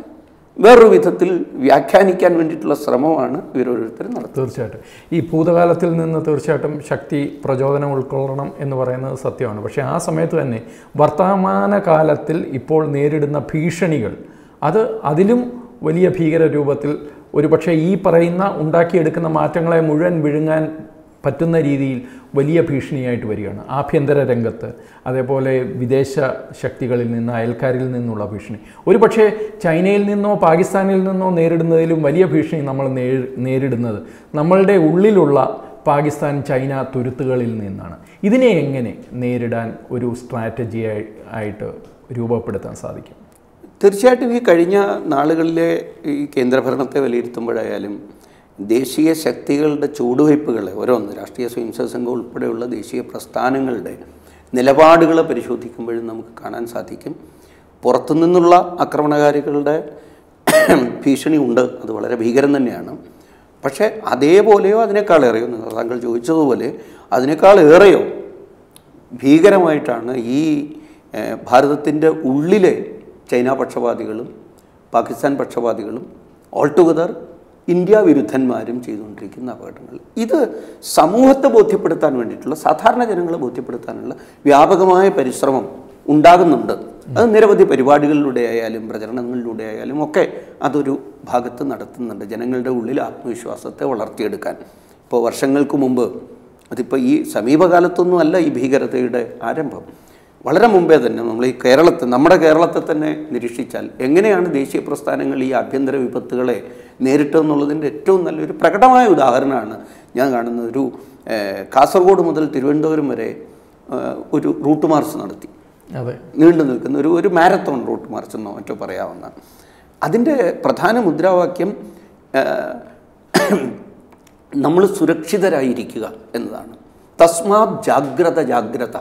വേറൊരു വിധത്തിൽ വ്യാഖ്യാനിക്കാൻ വേണ്ടിയിട്ടുള്ള ശ്രമമാണ് ഇവരോരോരുത്തരും നടത്തുന്നത്. തീർച്ചയായിട്ടും. ഈ ഭൂതകാലത്തിൽ നിന്ന് തീർച്ചയായിട്ടും ശക്തി പ്രചോദനം ഉൾക്കൊള്ളണം എന്ന് പറയുന്നത് സത്യമാണ്. പക്ഷേ ആ സമയത്ത് തന്നെ വർത്തമാന കാലത്തിൽ ഇപ്പോൾ നേരിടുന്ന ഭീഷണികൾ അത് അതിലും വലിയ ഭീകര രൂപത്തിൽ ഒരുപക്ഷെ ഈ പറയുന്ന ഉണ്ടാക്കിയെടുക്കുന്ന മാറ്റങ്ങളെ മുഴുവൻ വിഴുങ്ങാൻ പറ്റുന്ന രീതിയിൽ വലിയ ഭീഷണിയായിട്ട് വരികയാണ്. ആഭ്യന്തര രംഗത്ത് അതേപോലെ വിദേശ ശക്തികളിൽ നിന്ന് അയൽക്കാരിൽ നിന്നുള്ള ഭീഷണി. ഒരു പക്ഷേ ചൈനയിൽ നിന്നോ പാകിസ്ഥാനിൽ നിന്നോ നേരിടുന്നതിലും വലിയ ഭീഷണി നമ്മൾ നേരി- നേരിടുന്നത് നമ്മളുടെ ഉള്ളിലുള്ള പാകിസ്ഥാൻ ചൈന തുരുത്തുകളിൽ നിന്നാണ്. ഇതിനെ എങ്ങനെ നേരിടാൻ ഒരു സ്ട്രാറ്റജി ആയിട്ട് രൂപപ്പെടുത്താൻ സാധിക്കും? തീർച്ചയായിട്ടും ഈ കഴിഞ്ഞ നാളുകളിലെ ഈ കേന്ദ്രഭരണത്തെ വിലയിരുത്തുമ്പോഴായാലും ദേശീയ ശക്തികളുടെ ചൂടുവയ്പ്പുകളെ ഓരോന്ന് രാഷ്ട്രീയ സ്വയംസേവക സംഘം ഉൾപ്പെടെയുള്ള ദേശീയ പ്രസ്ഥാനങ്ങളുടെ നിലപാടുകളെ പരിശോധിക്കുമ്പോഴും നമുക്ക് കാണാൻ സാധിക്കും. പുറത്തുനിന്നുള്ള ആക്രമണകാരികളുടെ ഭീഷണി ഉണ്ട് അത് വളരെ ഭീകരം തന്നെയാണ്. പക്ഷേ അതേപോലെയോ അതിനേക്കാളേറെയോ താങ്കൾ ചോദിച്ചതുപോലെ അതിനേക്കാൾ ഏറെയോ ഭീകരമായിട്ടാണ് ഈ ഭാരതത്തിന്റെ ഉള്ളിലെ ചൈന പക്ഷപാതികളും പാകിസ്ഥാൻ പക്ഷപാതികളും ഓൾ ടുഗദർ ഇന്ത്യ വിരുദ്ധന്മാരും ചെയ്തുകൊണ്ടിരിക്കുന്ന അപകടങ്ങൾ. ഇത് സമൂഹത്തെ ബോധ്യപ്പെടുത്താൻ വേണ്ടിയിട്ടുള്ള സാധാരണ ജനങ്ങളെ ബോധ്യപ്പെടുത്താനുള്ള വ്യാപകമായ പരിശ്രമം ഉണ്ടാകുന്നുണ്ട്. അത് നിരവധി പരിപാടികളിലൂടെ ആയാലും പ്രചരണങ്ങളിലൂടെ ആയാലും ഒക്കെ അതൊരു ഭാഗത്ത് നടത്തുന്നുണ്ട് ജനങ്ങളുടെ ഉള്ളിൽ ആത്മവിശ്വാസത്തെ വളർത്തിയെടുക്കാൻ. ഇപ്പോൾ വർഷങ്ങൾക്ക് മുമ്പ് അതിപ്പോൾ ഈ സമീപകാലത്തൊന്നും അല്ല ഈ ഭീകരതയുടെ ആരംഭം. വളരെ മുമ്പേ തന്നെ നമ്മൾ ഈ കേരളത്തെ നമ്മുടെ കേരളത്തെ തന്നെ നിരീക്ഷിച്ചാൽ എങ്ങനെയാണ് ദേശീയ പ്രസ്ഥാനങ്ങൾ ഈ ആഭ്യന്തര വിപത്തുകളെ നേരിട്ടതെന്നുള്ളതിന്റെ ഏറ്റവും നല്ലൊരു പ്രകടമായ ഉദാഹരണമാണ് ഞാൻ കാണുന്നത്. ഒരു കാസർഗോഡ് മുതൽ തിരുവനന്തപുരം വരെ ഒരു റൂട്ട് മാർച്ച് നടത്തി. അതെ. നീണ്ടു നിൽക്കുന്ന ഒരു ഒരു മാരത്തോൺ റൂട്ട് മാർച്ച് എന്നോ മറ്റോ പറയാവുന്ന. അതിന്റെ പ്രധാന മുദ്രാവാക്യം നമ്മൾ സുരക്ഷിതരായിരിക്കുക എന്നതാണ്. തസ്മാ ജാഗ്രത ജാഗ്രത.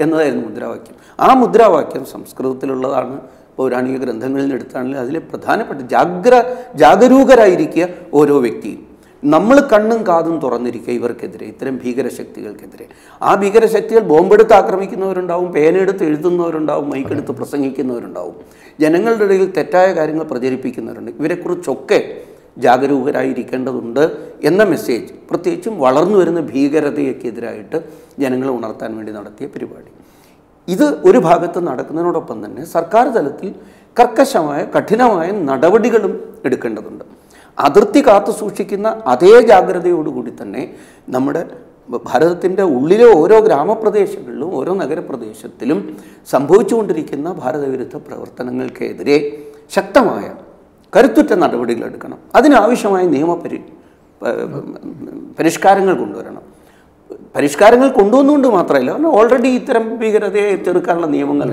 എന്നതായിരുന്നു മുദ്രാവാക്യം. ആ മുദ്രാവാക്യം സംസ്കൃതത്തിലുള്ളതാണ്. പൗരാണിക ഗ്രന്ഥങ്ങളിൽ എടുത്താണെങ്കിൽ അതിലെ പ്രധാനപ്പെട്ട ജാഗ്ര ജാഗരൂകരായിരിക്കുക ഓരോ വ്യക്തിയും. നമ്മൾ കണ്ണും കാതും തുറന്നിരിക്കുക ഇവർക്കെതിരെ ഇത്തരം ഭീകരശക്തികൾക്കെതിരെ. ആ ഭീകരശക്തികൾ ബോംബെടുത്ത് ആക്രമിക്കുന്നവരുണ്ടാവും പേനെടുത്ത് എഴുതുന്നവരുണ്ടാവും മൈക്കെടുത്ത് പ്രസംഗിക്കുന്നവരുണ്ടാവും. ജനങ്ങളുടെ ഇടയിൽ തെറ്റായ കാര്യങ്ങൾ പ്രചരിപ്പിക്കുന്നവരുണ്ട്. ഇവരെക്കുറിച്ചൊക്കെ ജാഗരൂകരായിരിക്കേണ്ടതുണ്ട് എന്ന മെസ്സേജ് പ്രത്യേകിച്ചും വളർന്നു വരുന്ന ഭീകരതയ്ക്കെതിരായിട്ട് ജനങ്ങളെ ഉണർത്താൻ വേണ്ടി നടത്തിയ പരിപാടി. ഇത് ഒരു ഭാഗത്ത് നടക്കുന്നതിനോടൊപ്പം തന്നെ സർക്കാർ തലത്തിൽ കർക്കശമായ കഠിനമായ നടപടികളും എടുക്കേണ്ടതുണ്ട്. അതിർത്തി കാത്തു സൂക്ഷിക്കുന്ന അതേ ജാഗ്രതയോടുകൂടി തന്നെ നമ്മുടെ ഭാരതത്തിന്റെ ഉള്ളിലെ ഓരോ ഗ്രാമപ്രദേശങ്ങളിലും ഓരോ നഗരപ്രദേശത്തിലും സംഭവിച്ചുകൊണ്ടിരിക്കുന്ന ഭാരതവിരുദ്ധ പ്രവർത്തനങ്ങൾക്കെതിരെ ശക്തമായ കരുത്തുറ്റ നടപടികൾ എടുക്കണം. അതിനാവശ്യമായ നിയമപരി പരിഷ്കാരങ്ങൾ കൊണ്ടുവരണം. പരിഷ്കാരങ്ങൾ കൊണ്ടുവന്നുകൊണ്ട് മാത്രമല്ല ഓൾറെഡി ഇത്തരം ഭീകരതയെ ചെറുക്കാനുള്ള നിയമങ്ങൾ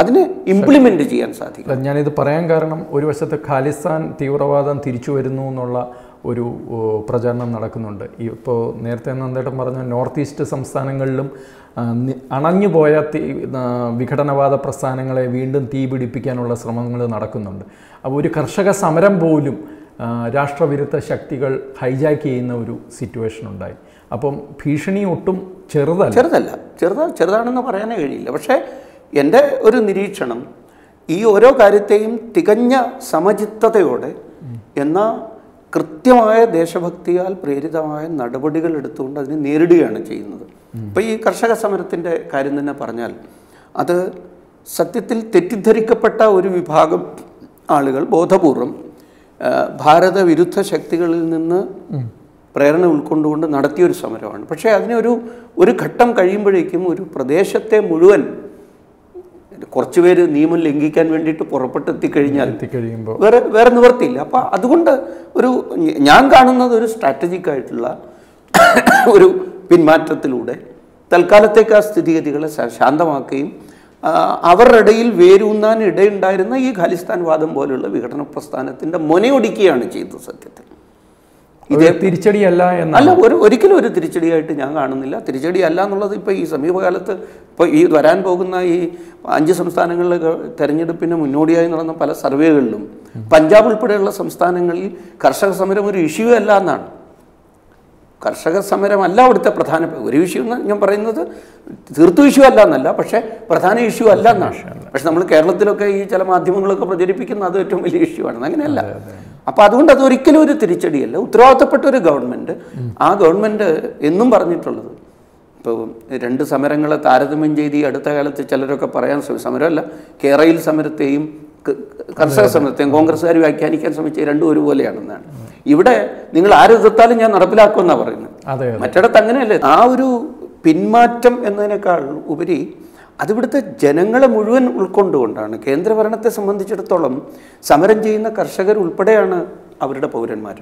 അതിനെ ഇംപ്ലിമെന്റ് ചെയ്യാൻ സാധിക്കും ഞാനിത് പറയാൻ കാരണം ഒരു വശത്ത് ഖാലിസ്ഥാൻ തീവ്രവാദം തിരിച്ചു വരുന്നു എന്നുള്ള ഒരു പ്രചരണം നടക്കുന്നുണ്ട്. ഇപ്പോൾ നേരത്തെ നന്ദേട്ടം പറഞ്ഞ നോർത്ത് ഈസ്റ്റ് സംസ്ഥാനങ്ങളിലും അണഞ്ഞുപോയ തീ വിഘടനവാദ പ്രസ്ഥാനങ്ങളെ വീണ്ടും തീപിടിപ്പിക്കാനുള്ള ശ്രമങ്ങൾ നടക്കുന്നുണ്ട്. അപ്പോൾ ഒരു കർഷക സമരം പോലും രാഷ്ട്രവിരുദ്ധ ശക്തികൾ ഹൈജാക്ക് ചെയ്യുന്ന ഒരു സിറ്റുവേഷൻ ഉണ്ടായി. അപ്പം ഭീഷണി ഒട്ടും ചെറുതല്ല. ചെറുതല്ല. ചെറുതാ ചെറുതാണെന്ന് പറയാനേ കഴിയില്ല. പക്ഷേ എന്റെ ഒരു നിരീക്ഷണം ഈ ഓരോ കാര്യത്തെയും തികഞ്ഞ സമചിത്തതയോടെ എന്നാൽ കൃത്യമായ ദേശഭക്തിയാൽ പ്രേരിതമായ നടപടികൾ എടുത്തുകൊണ്ട് അതിനെ നേരിടുകയാണ് ചെയ്യുന്നത്. ഇപ്പോൾ ഈ കർഷക സമരത്തിന്റെ കാര്യം തന്നെ പറഞ്ഞാൽ അത് സത്യത്തിൽ തെറ്റിദ്ധരിക്കപ്പെട്ട ഒരു വിഭാഗം ആളുകൾ ബോധപൂർവം ഭാരത വിരുദ്ധ ശക്തികളിൽ നിന്ന് പ്രേരണ ഉൾക്കൊണ്ടുകൊണ്ട് നടത്തിയൊരു സമരമാണ്. പക്ഷേ അതിനൊരു ഒരു ഘട്ടം കഴിയുമ്പോഴേക്കും ഒരു പ്രദേശത്തെ മുഴുവൻ കുറച്ച് പേര് നിയമം ലംഘിക്കാൻ വേണ്ടിയിട്ട് പുറപ്പെട്ടെത്തിക്കഴിഞ്ഞാൽ വേറെ വേറെ നിവർത്തിയില്ല. അപ്പൊ അതുകൊണ്ട് ഒരു ഞാൻ കാണുന്നത് ഒരു സ്ട്രാറ്റജിക് ആയിട്ടുള്ള ഒരു പിന്മാറ്റത്തിലൂടെ തൽക്കാലത്തേക്ക് ആ സ്ഥിതിഗതികളെ ശാന്തമാക്കുകയും അവരുടെ ഇടയിൽ വേരൂന്നാൻ ഇടയുണ്ടായിരുന്ന ഈ ഖാലിസ്ഥാൻ വാദം പോലുള്ള വിഘടന പ്രസ്ഥാനത്തിന്റെ മൊനയൊടിക്കുകയാണ് ചെയ്തത് സത്യത്തിൽ. ഇത് തിരിച്ചടിയല്ല എന്ന അല്ല ഒരു ഒരിക്കലും ഒരു തിരിച്ചടിയായിട്ട് ഞാൻ കാണുന്നില്ല. തിരിച്ചടി അല്ല എന്നുള്ളത് ഇപ്പോൾ ഈ സമീപകാലത്ത് ഇപ്പോൾ ഈ വരാൻ പോകുന്ന ഈ അഞ്ച് സംസ്ഥാനങ്ങളിലെ തെരഞ്ഞെടുപ്പിന് മുന്നോടിയായി നടന്ന പല സർവേകളിലും പഞ്ചാബ് ഉൾപ്പെടെയുള്ള സംസ്ഥാനങ്ങളിൽ കർഷക സമരം ഒരു ഇഷ്യൂ അല്ല എന്നാണ്. കർഷക സമരമല്ല അവിടുത്തെ പ്രധാന ഒരു ഇഷ്യൂ എന്ന് ഞാൻ പറയുന്നത് തീർത്തു ഇഷ്യൂ അല്ല എന്നല്ല പക്ഷേ പ്രധാന ഇഷ്യൂ അല്ല എന്നാണ്. പക്ഷെ നമ്മൾ കേരളത്തിലൊക്കെ ഈ ചില മാധ്യമങ്ങളൊക്കെ പ്രചരിപ്പിക്കുന്ന അത് ഏറ്റവും വലിയ ഇഷ്യൂ ആണ്. അങ്ങനെയല്ല. അപ്പോൾ അതുകൊണ്ട് അത് ഒരിക്കലും ഒരു തിരിച്ചടിയല്ല. ഉത്തരവാദിത്തപ്പെട്ട ഒരു ഗവൺമെന്റ് ആ ഗവൺമെന്റ് എന്നും പറഞ്ഞിട്ടുള്ളത് ഇപ്പോൾ രണ്ട് സമരങ്ങളെ താരതമ്യം ചെയ്ത് ഈ അടുത്ത കാലത്ത് ചിലരൊക്കെ പറയാൻ സമരമല്ല കേരയിൽ സമരത്തെയും കർഷക സമരത്തെയും കോൺഗ്രസ്സുകാർ വ്യാഖ്യാനിക്കാൻ ശ്രമിച്ച രണ്ടും ഒരുപോലെയാണെന്നാണ്. ഇവിടെ നിങ്ങൾ ആരെതിർത്താലും ഞാൻ നടപ്പിലാക്കുമെന്നാണ് പറയുന്നത്. മറ്റിടത്ത് അങ്ങനെയല്ലേ? ആ ഒരു പിന്മാറ്റം എന്നതിനേക്കാൾ ഉപരി അതിവിടുത്തെ ജനങ്ങളെ മുഴുവൻ ഉൾക്കൊണ്ടുകൊണ്ടാണ് കേന്ദ്രഭരണത്തെ സംബന്ധിച്ചിടത്തോളം സമരം ചെയ്യുന്ന കർഷകർ ഉൾപ്പെടെയാണ് അവരുടെ പൗരന്മാർ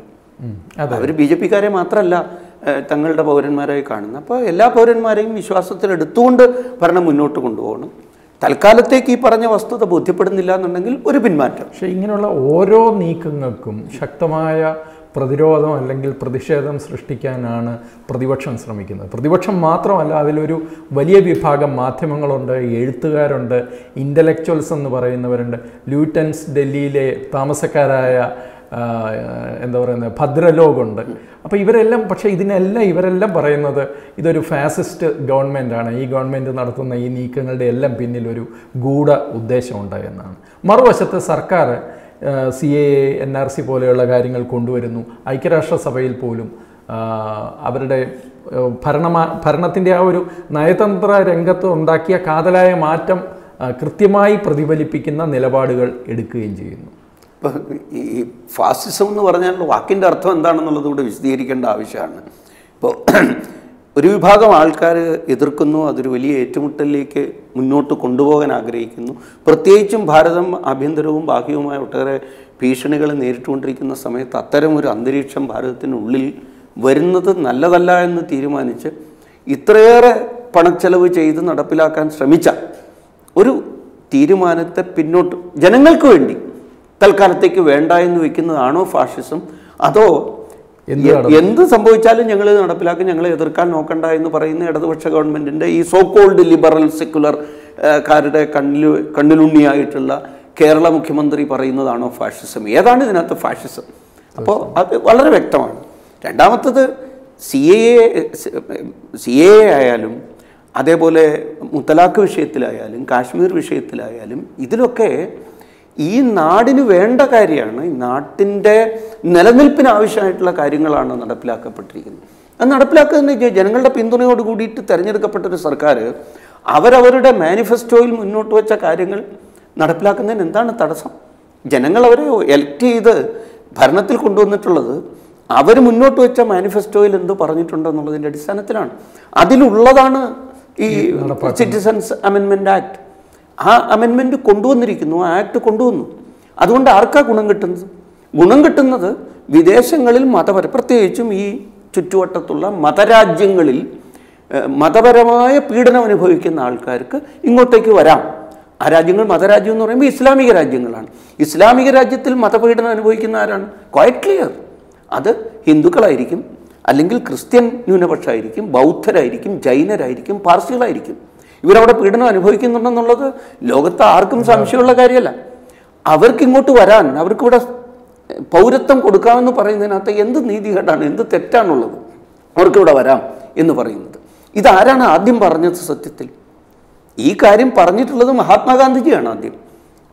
അവർ ബി ജെ പിക്കാരെ മാത്രമല്ല തങ്ങളുടെ പൗരന്മാരായി കാണുന്നത്. അപ്പോൾ എല്ലാ പൗരന്മാരെയും വിശ്വാസത്തിലെടുത്തുകൊണ്ട് ഭരണം മുന്നോട്ട് കൊണ്ടുപോകണം. തൽക്കാലത്തേക്ക് ഈ പറഞ്ഞ വസ്തുത ബോധ്യപ്പെടുന്നില്ല എന്നുണ്ടെങ്കിൽ ഒരു പിന്മാറ്റം. പക്ഷേ ഇങ്ങനെയുള്ള ഓരോ നീക്കങ്ങൾക്കും ശക്തമായ പ്രതിരോധം അല്ലെങ്കിൽ പ്രതിഷേധം സൃഷ്ടിക്കാനാണ് പ്രതിപക്ഷം ശ്രമിക്കുന്നത്. പ്രതിപക്ഷം മാത്രമല്ല അതിലൊരു വലിയ വിഭാഗം മാധ്യമങ്ങളുണ്ട് എഴുത്തുകാരുണ്ട് ഇന്റലക്ച്വൽസ് എന്ന് പറയുന്നവരുണ്ട്. ലൂറ്റൻസ് ഡൽഹിയിലെ താമസക്കാരായ എന്താ പറയുന്നത് ഭദ്രലോകുണ്ട് അപ്പോൾ ഇവരെല്ലാം പക്ഷേ ഇതിനെല്ലാം ഇവരെല്ലാം പറയുന്നത് ഇതൊരു ഫാസിസ്റ്റ് ഗവൺമെന്റാണ് ഈ ഗവൺമെന്റ് നടത്തുന്ന ഈ നീക്കങ്ങളുടെ എല്ലാം പിന്നിൽ ഒരു ഗൂഢ ഉദ്ദേശമുണ്ട് എന്നാണ്. മറുവശത്ത് സർക്കാർ C A N R C പോലെയുള്ള കാര്യങ്ങൾ കൊണ്ടുവരുന്നു. ഐക്യരാഷ്ട്രസഭയിൽ പോലും അവരുടെ ഭരണമാ ഭരണത്തിന്റെ ആ ഒരു നയതന്ത്ര രംഗത്ത് ഉണ്ടാക്കിയ കാതലായ മാറ്റം കൃത്യമായി പ്രതിഫലിപ്പിക്കുന്ന നിലപാടുകൾ എടുക്കുകയും ചെയ്യുന്നു. ഇപ്പം ഈ ഫാസിസം എന്ന് പറഞ്ഞാൽ വാക്കിന്റെ അർത്ഥം എന്താണെന്നുള്ളത് കൂടെ വിശദീകരിക്കേണ്ട ആവശ്യമാണ്. ഇപ്പോൾ ഒരു വിഭാഗം ആൾക്കാർ എതിർക്കുന്നു അതൊരു വലിയ ഏറ്റുമുട്ടലിലേക്ക് മുന്നോട്ട് കൊണ്ടുപോകാൻ ആഗ്രഹിക്കുന്നു. പ്രത്യേകിച്ചും ഭാരതം ആഭ്യന്തരവും ബാഹ്യവുമായ ഒട്ടേറെ ഭീഷണികളെ നേരിട്ടുകൊണ്ടിരിക്കുന്ന സമയത്ത് അത്തരം ഒരു അന്തരീക്ഷം ഭാരതത്തിനുള്ളിൽ വരുന്നത് നല്ലതല്ല എന്ന് തീരുമാനിച്ച് ഇത്രയേറെ പണച്ചെലവ് ചെയ്ത് നടപ്പിലാക്കാൻ ശ്രമിച്ച ഒരു തീരുമാനത്തെ പിന്നോട്ട് ജനങ്ങൾക്ക് വേണ്ടി തൽക്കാലത്തേക്ക് വേണ്ട എന്ന് വെക്കുന്നതാണോ ഫാഷിസം അതോ എന്ത് സംഭവിച്ചാലും ഞങ്ങൾ നടപ്പിലാക്കി ഞങ്ങൾ എതിർക്കാൻ നോക്കണ്ട എന്ന് പറയുന്ന ഇടതുപക്ഷ ഗവൺമെന്റിന്റെ ഈ സോ കോൾഡ് ലിബറൽ സെക്യുലർ കാരുടെ കണ്ണിൽ കണ്ണിലുണ്ണിയായിട്ടുള്ള കേരള മുഖ്യമന്ത്രി പറയുന്നതാണോ ഫാഷിസം ഏതാണ് ഇതിനകത്ത് ഫാഷിസം അപ്പോൾ അത് വളരെ വ്യക്തമാണ്. രണ്ടാമത്തത് സി എ സി എ ആയാലും അതേപോലെ മുത്തലാഖ് വിഷയത്തിലായാലും കാശ്മീർ വിഷയത്തിലായാലും ഇതിലൊക്കെ ഈ നാടിന് വേണ്ട കാര്യമാണ് ഈ നാട്ടിന്റെ നിലനിൽപ്പിന് ആവശ്യമായിട്ടുള്ള കാര്യങ്ങളാണ് നടപ്പിലാക്കപ്പെട്ടിരിക്കുന്നത്. അത് നടപ്പിലാക്കുന്ന ജനങ്ങളുടെ പിന്തുണയോട് കൂടിയിട്ട് തിരഞ്ഞെടുക്കപ്പെട്ട ഒരു സർക്കാർ അവരവരുടെ മാനിഫെസ്റ്റോയിൽ മുന്നോട്ട് വെച്ച കാര്യങ്ങൾ നടപ്പിലാക്കുന്നതിന് എന്താണ് തടസ്സം? ജനങ്ങൾ അവരെ എലക്ട് ചെയ്ത് ഭരണത്തിൽ കൊണ്ടുവന്നിട്ടുള്ളത് അവർ മുന്നോട്ട് വെച്ച മാനിഫെസ്റ്റോയിൽ എന്ത് പറഞ്ഞിട്ടുണ്ടെന്നുള്ളതിന്റെ അടിസ്ഥാനത്തിലാണ്. അതിലുള്ളതാണ് ഈ സിറ്റിസൺസ് അമെൻമെന്റ് ആക്ട് ആ അമെൻമെന്റ് കൊണ്ടുവന്നിരിക്കുന്നു ആ ആക്ട് കൊണ്ടുവന്നു. അതുകൊണ്ട് ആർക്കാ ഗുണം കിട്ടുന്നത്? ഗുണം കിട്ടുന്നത് വിദേശങ്ങളിൽ മതപര പ്രത്യേകിച്ചും ഈ ചുറ്റുവട്ടത്തുള്ള മതരാജ്യങ്ങളിൽ മതപരമായ പീഡനം അനുഭവിക്കുന്ന ആൾക്കാർക്ക് ഇങ്ങോട്ടേക്ക് വരാം. ആ രാജ്യങ്ങൾ മതരാജ്യം എന്ന് പറയുമ്പോൾ ഇസ്ലാമിക രാജ്യങ്ങളാണ്. ഇസ്ലാമിക രാജ്യത്തിൽ മതപീഡനം അനുഭവിക്കുന്ന ആരാണ്? ക്വയറ്റ് ക്ലിയർ അത് ഹിന്ദുക്കളായിരിക്കും അല്ലെങ്കിൽ ക്രിസ്ത്യൻ ന്യൂനപക്ഷമായിരിക്കും ബൗദ്ധരായിരിക്കും ജൈനരായിരിക്കും പാർസികളായിരിക്കും. ഇവരവിടെ പീഡനം അനുഭവിക്കുന്നുണ്ടെന്നുള്ളത് ലോകത്ത് ആർക്കും സംശയമുള്ള കാര്യമല്ല. അവർക്ക് ഇങ്ങോട്ട് വരാൻ അവർക്ക് അവർക്കിവിടെ പൗരത്വം കൊടുക്കാമെന്ന് പറയുന്നതിനകത്ത് എന്ത് നീതികേടാണ് എന്ത് തെറ്റാണുള്ളത് അവർക്കിവിടെ വരാം എന്ന് പറയുന്നത്. ഇതാരാണ് ആദ്യം പറഞ്ഞത് സത്യത്തിൽ? ഈ കാര്യം പറഞ്ഞിട്ടുള്ളത് മഹാത്മാഗാന്ധിജിയാണ് ആദ്യം.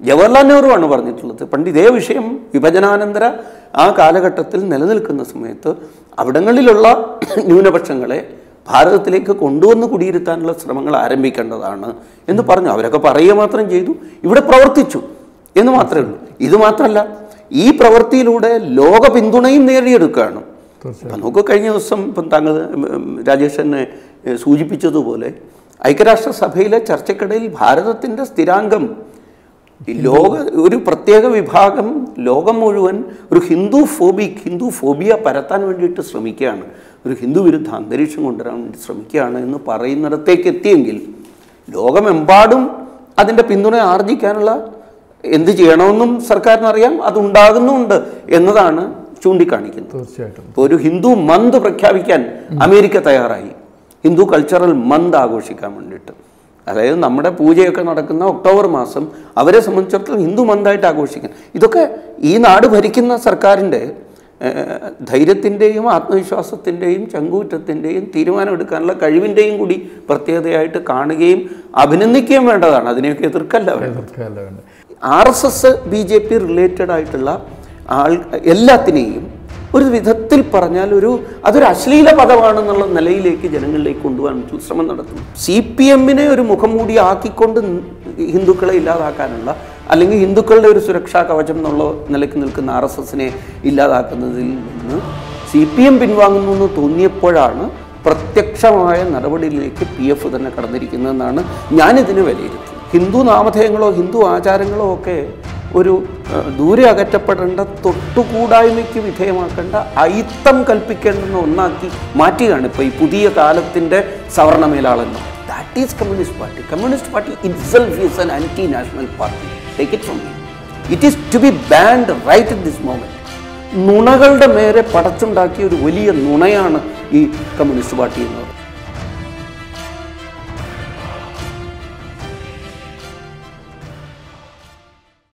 ജവഹർലാൽ നെഹ്റു ആണ് പറഞ്ഞിട്ടുള്ളത്. പണ്ട് ഇതേ വിഷയം വിഭജനാനന്തര ആ കാലഘട്ടത്തിൽ നിലനിൽക്കുന്ന സമയത്ത് അവിടങ്ങളിലുള്ള ന്യൂനപക്ഷങ്ങളെ ഭാരതത്തിലേക്ക് കൊണ്ടുവന്ന് കുടിയിരുത്താനുള്ള ശ്രമങ്ങൾ ആരംഭിക്കേണ്ടതാണ് എന്ന് പറഞ്ഞു. അവരൊക്കെ പറയുക മാത്രം ചെയ്തു. ഇവിടെ പ്രവർത്തിച്ചു എന്ന് മാത്രമേ ഉള്ളൂ. ഇത് മാത്രമല്ല ഈ പ്രവൃത്തിയിലൂടെ ലോക പിന്തുണയും നേടിയെടുക്കുകയാണ്. ഇപ്പം അപ്പം നമുക്ക് കഴിഞ്ഞ ദിവസം ഇപ്പം താങ്കൾ രാജേഷനെ സൂചിപ്പിച്ചതുപോലെ ഐക്യരാഷ്ട്രസഭയിലെ ചർച്ചക്കിടയിൽ ഭാരതത്തിന്റെ സ്ഥിരാംഗം ലോക ഒരു പ്രത്യേക വിഭാഗം ലോകം മുഴുവൻ ഒരു ഹിന്ദു ഫോബിക് ഹിന്ദു ഫോബിയ പരത്താൻ വേണ്ടിയിട്ട് ശ്രമിക്കുകയാണ്. ഒരു ഹിന്ദു വിരുദ്ധ അന്തരീക്ഷം കൊണ്ടുവരാൻ വേണ്ടി ശ്രമിക്കുകയാണ് എന്ന് പറയുന്നിടത്തേക്ക് എത്തിയെങ്കിൽ ലോകമെമ്പാടും അതിന്റെ പിന്തുണ ആർജിക്കാനുള്ള എന്ത് ചെയ്യണമെന്നും സർക്കാരിനറിയാം അതുണ്ടാകുന്നുമുണ്ട് എന്നതാണ് ചൂണ്ടിക്കാണിക്കുന്നത്. തീർച്ചയായിട്ടും. ഇപ്പോൾ ഒരു ഹിന്ദു മന്ത് പ്രഖ്യാപിക്കാൻ അമേരിക്ക തയ്യാറായി. ഹിന്ദു കൾച്ചറൽ മന്ത് ആഘോഷിക്കാൻ വേണ്ടിയിട്ട്. അതായത് നമ്മുടെ പൂജയൊക്കെ നടക്കുന്ന ഒക്ടോബർ മാസം അവരെ സംബന്ധിച്ചിടത്തോളം ഹിന്ദു മന്തായിട്ട് ആഘോഷിക്കാൻ. ഇതൊക്കെ ഈ നാട് ഭരിക്കുന്ന സർക്കാരിന്റെ ധൈര്യത്തിന്റെയും ആത്മവിശ്വാസത്തിന്റെയും ചങ്കൂറ്റത്തിന്റെയും തീരുമാനമെടുക്കാനുള്ള കഴിവിന്റെയും കൂടി പ്രത്യേകതയായിട്ട് കാണുകയും അഭിനന്ദിക്കുകയും വേണ്ടതാണ്. അതിനെയൊക്കെ എതിർക്കല്ല വേണ്ടത്. R S S B J P related ആയിട്ടുള്ള ആൾ എല്ലാത്തിനെയും ഒരു വിധത്തിൽ പറഞ്ഞാൽ ഒരു അതൊരു അശ്ലീല പദമാണെന്നുള്ള നിലയിലേക്ക് ജനങ്ങളിലേക്ക് കൊണ്ടുപോകാൻ ശ്രമം നടത്തുന്നു. സി പി എമ്മിനെ ഒരു മുഖംമൂടി ആക്കിക്കൊണ്ട് ഹിന്ദുക്കളെ ഇല്ലാതാക്കാനുള്ള അല്ലെങ്കിൽ ഹിന്ദുക്കളുടെ ഒരു സുരക്ഷാ കവചം എന്നുള്ള നിലയ്ക്ക് നിൽക്കുന്ന ആർ എസ് എസിനെ ഇല്ലാതാക്കുന്നതിൽ നിന്ന് സി പി എം പിൻവാങ്ങുന്നു എന്ന് തോന്നിയപ്പോഴാണ് പ്രത്യക്ഷമായ നടപടിയിലേക്ക് പി എഫ് തന്നെ കടന്നിരിക്കുന്നതെന്നാണ് ഞാനിതിന് വിലയിരുത്തുന്നത്. ഹിന്ദു നാമധേയങ്ങളോ ഹിന്ദു ആചാരങ്ങളോ ഒക്കെ ഒരു ദൂരെ അകറ്റപ്പെടേണ്ട തൊട്ടുകൂടായ്മയ്ക്ക് വിധേയമാക്കേണ്ട അയിത്തം കൽപ്പിക്കേണ്ടെന്ന് ഒന്നാക്കി മാറ്റുകയാണ് ഇപ്പോൾ ഈ പുതിയ കാലത്തിന്റെ സവർണ മേലാളെന്ന് that is communist party communist party itself is an anti national party take it from it is to be banned right in this moment നുണകളുടെ മേരെ പടച്ചുണ്ടാക്കിയ ഒരു വലിയ നുണയാണ് ഈ കമ്മ്യൂണിസ്റ്റ് പാർട്ടി എന്ന് പറയുന്നത്